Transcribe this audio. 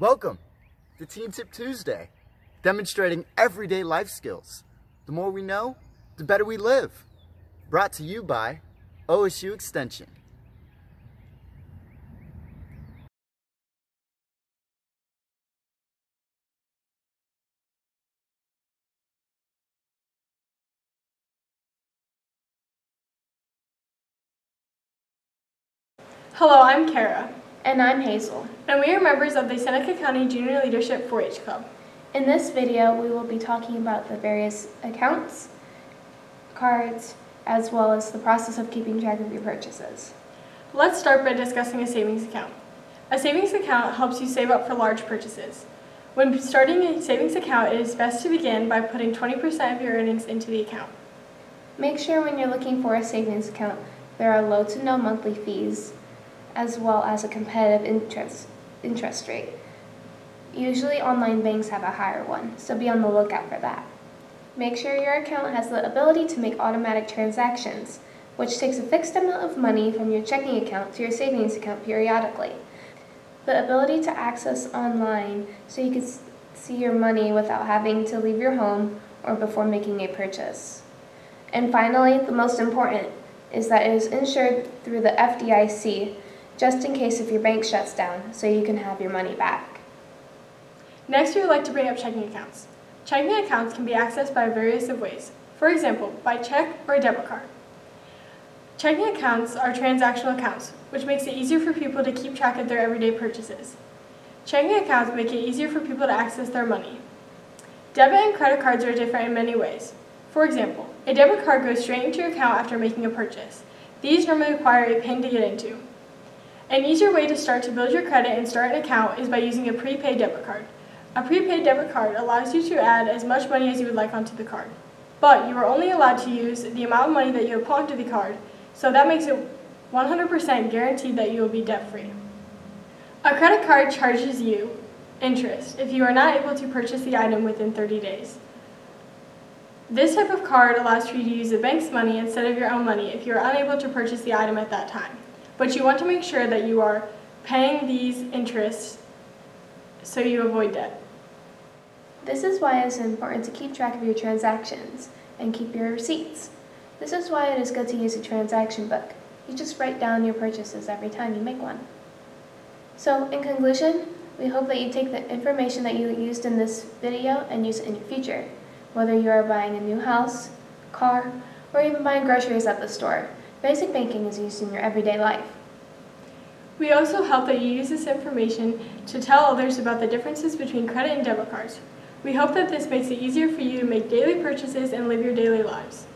Welcome to Teen Tip Tuesday, demonstrating everyday life skills. The more we know, the better we live. Brought to you by OSU Extension. Hello, I'm Kara, And I'm Hazel. and we are members of the Seneca County Junior Leadership 4-H Club. In this video, we will be talking about the various accounts, cards, as well as the process of keeping track of your purchases. Let's start by discussing a savings account. A savings account helps you save up for large purchases. When starting a savings account, it is best to begin by putting 20% of your earnings into the account. Make sure when you're looking for a savings account, there are low to no monthly fees, as well as a competitive interest, interest rate. Usually online banks have a higher one, so be on the lookout for that. Make sure your account has the ability to make automatic transactions, which takes a fixed amount of money from your checking account to your savings account periodically. The ability to access online so you can see your money without having to leave your home or before making a purchase. And finally, the most important is that it is insured through the FDIC just in case if your bank shuts down so you can have your money back. Next, we would like to bring up checking accounts. Checking accounts can be accessed by various of ways. For example, by check or a debit card. Checking accounts are transactional accounts, which makes it easier for people to keep track of their everyday purchases. Checking accounts make it easier for people to access their money. Debit and credit cards are different in many ways. For example, a debit card goes straight into your account after making a purchase. These normally require a PIN to get into. An easier way to start to build your credit and start an account is by using a prepaid debit card. A prepaid debit card allows you to add as much money as you would like onto the card. But you are only allowed to use the amount of money that you have put onto the card, so that makes it 100% guaranteed that you will be debt free. A credit card charges you interest if you are not able to purchase the item within 30 days. This type of card allows for you to use the bank's money instead of your own money if you are unable to purchase the item at that time. But you want to make sure that you are paying these interests so you avoid debt. This is why it is important to keep track of your transactions and keep your receipts. This is why it is good to use a transaction book. You just write down your purchases every time you make one. So, in conclusion, we hope that you take the information that you used in this video and use it in your future, whether you are buying a new house, car, or even buying groceries at the store. Basic banking is used in your everyday life. We also hope that you use this information to tell others about the differences between credit and debit cards. We hope that this makes it easier for you to make daily purchases and live your daily lives.